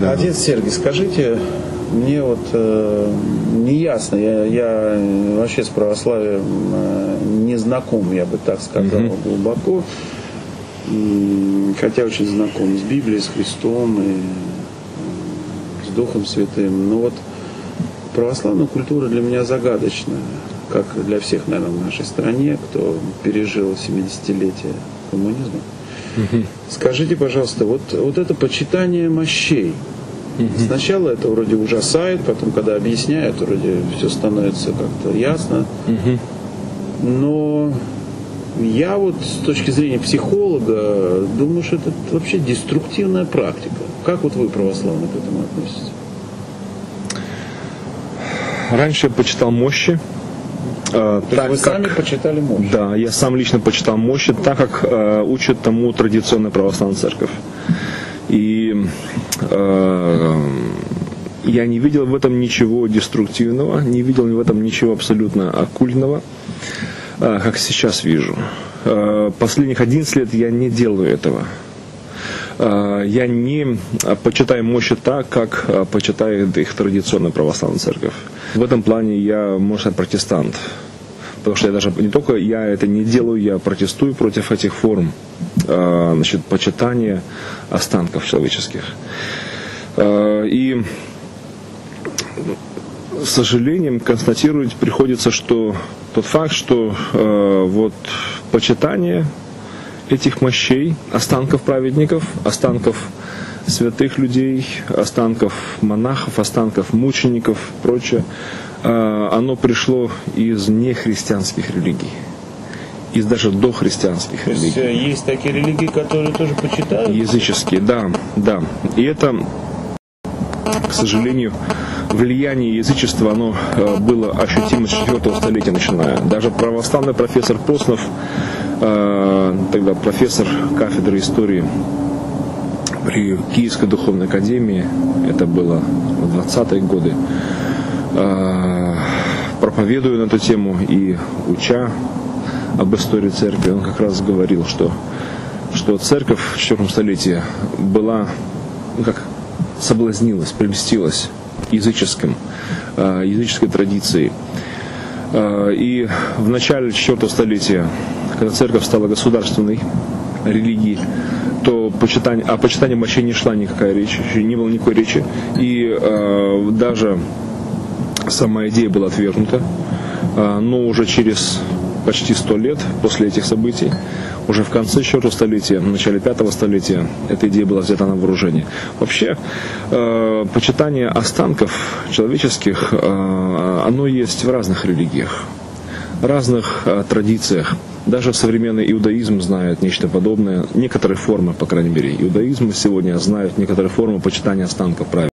Да. Отец Сергий, скажите, мне вот э, не ясно, я, я вообще с православием э, не знаком, я бы так сказал, Мгм. глубоко, хотя очень знаком с Библией, с Христом и э, с Духом Святым. Но вот православная культура для меня загадочная, как для всех, наверное, в нашей стране, кто пережил 70-летие коммунизма. Скажите, пожалуйста, вот, вот это почитание мощей, Сначала это вроде ужасает, потом, когда объясняют, вроде все становится как-то ясно. Но я вот с точки зрения психолога думаю, что это вообще деструктивная практика. Как вот вы, православные, к этому относитесь? Раньше я почитал мощи. Э, есть так вы как- сами почитали мощь? Да, я сам лично почитал мощи, так как э, учит тому традиционная православная церковь. И э, я не видел в этом ничего деструктивного, не видел в этом ничего абсолютно оккультного, э, как сейчас вижу. Э, последних 11 лет я не делаю этого. Э, Я не э, почитаю мощи так, как э, почитает их традиционная православная церковь. В этом плане я, можно сказать, протестант. Потому что я даже не только я это не делаю, я протестую против этих форм значит, почитания останков человеческих. И с сожалением констатировать приходится, что тот факт, что вот почитание этих мощей, останков праведников, останков святых людей, останков монахов, останков мучеников, прочее, э, оно пришло из нехристианских религий, из даже дохристианских То есть религий. э, есть такие религии, которые тоже почитают? Языческие, да, да. И это, к сожалению, влияние язычества, оно э, было ощутимо с 4 столетия начиная. Даже православный профессор Проснов, э, тогда профессор кафедры истории при Киевской духовной академии, это было в 20-е годы, э, проповедуя на эту тему и уча об истории церкви, он как раз говорил, что, что церковь в IV столетии была, ну как, соблазнилась, прельстилась языческим, э, языческой традицией. И в начале IV столетия, когда церковь стала государственной религией, то почитание, о почитании мощей не шла никакая речь, не было никакой речи. И э, даже сама идея была отвергнута. А, Но уже через почти сто лет после этих событий, уже в конце IV столетия, в начале V столетия, эта идея была взята на вооружение. Вообще, э, почитание останков человеческих, э, оно есть в разных религиях, разных э, традициях. Даже современный иудаизм знает нечто подобное, некоторые формы, по крайней мере, иудаизма сегодня знают некоторые формы почитания останков праведников.